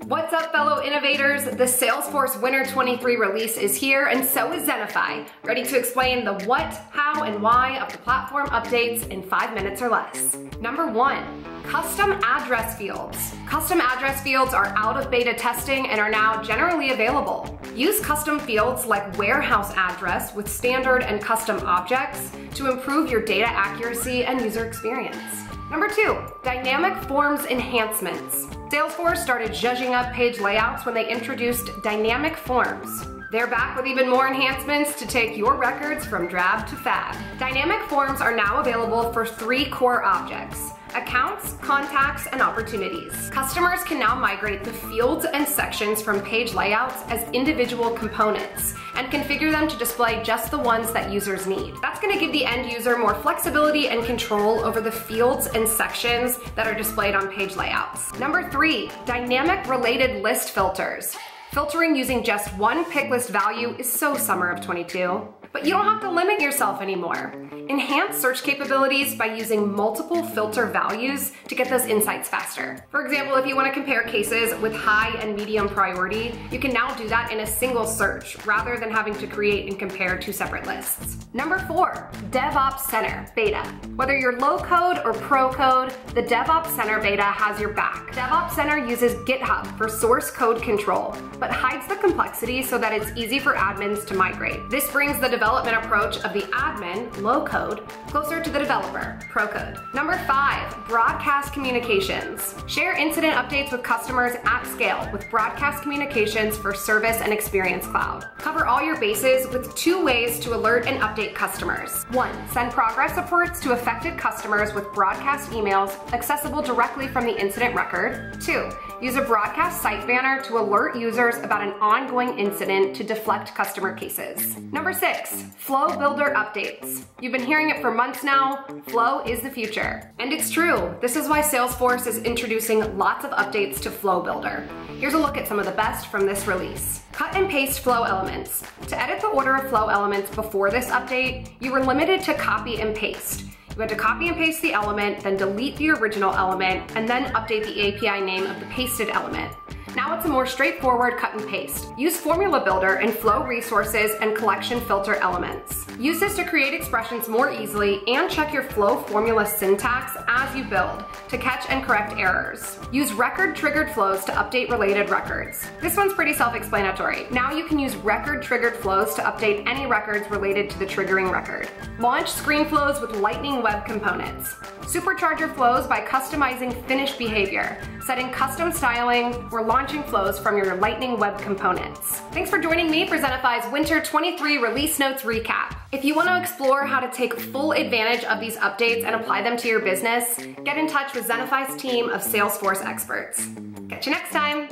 What's up, fellow innovators? The Salesforce Winter 23 release is here, and so is Zennify, ready to explain the what, how, and why of the platform updates in five minutes or less. Number one, custom address fields. Custom address fields are out of beta testing and are now generally available. Use custom fields like warehouse address with standard and custom objects to improve your data accuracy and user experience. Number two, dynamic forms enhancements. Salesforce started judging up page layouts when they introduced dynamic forms. They're back with even more enhancements to take your records from drab to fab. Dynamic forms are now available for three core objects accounts, contacts, and opportunities. Customers can now migrate the fields and sections from page layouts as individual components and configure them to display just the ones that users need. That's gonna give the end user more flexibility and control over the fields and sections that are displayed on page layouts. Number three, dynamic related list filters. Filtering using just one pick list value is so summer of 22. But you don't have to limit yourself anymore. Enhance search capabilities by using multiple filter values to get those insights faster. For example, if you want to compare cases with high and medium priority, you can now do that in a single search rather than having to create and compare two separate lists. Number four, DevOps Center Beta. Whether you're low code or pro code, the DevOps Center Beta has your back. DevOps Center uses GitHub for source code control, but hides the complexity so that it's easy for admins to migrate. This brings the development approach of the admin, low code, closer to the developer, pro code. Number five, broadcast communications. Share incident updates with customers at scale with broadcast communications for Service and Experience Cloud. Cover all your bases with two ways to alert and update customers. One, send progress reports to affected customers with broadcast emails accessible directly from the incident record. Two, use a broadcast site banner to alert users about an ongoing incident to deflect customer cases. Number six, Flow Builder updates. You've been hearing it for months now. Flow is the future. And it's true. This is why Salesforce is introducing lots of updates to Flow Builder. Here's a look at some of the best from this release. Cut and paste flow elements. To edit the order of flow elements before this update, you were limited to copy and paste. You had to copy and paste the element, then delete the original element, and then update the API name of the pasted element. Now it's a more straightforward cut and paste. Use Formula Builder and Flow resources and collection filter elements. Use this to create expressions more easily and check your Flow formula syntax as you build to catch and correct errors. Use record triggered flows to update related records. This one's pretty self-explanatory. Now you can use record triggered flows to update any records related to the triggering record. Launch screen flows with Lightning Web Components. Supercharge your flows by customizing finish behavior, setting custom styling, or launching flows from your Lightning Web Components. Thanks for joining me for Zennify's Winter 23 Release Notes Recap. If you want to explore how to take full advantage of these updates and apply them to your business, get in touch with Zennify's team of Salesforce experts. Catch you next time.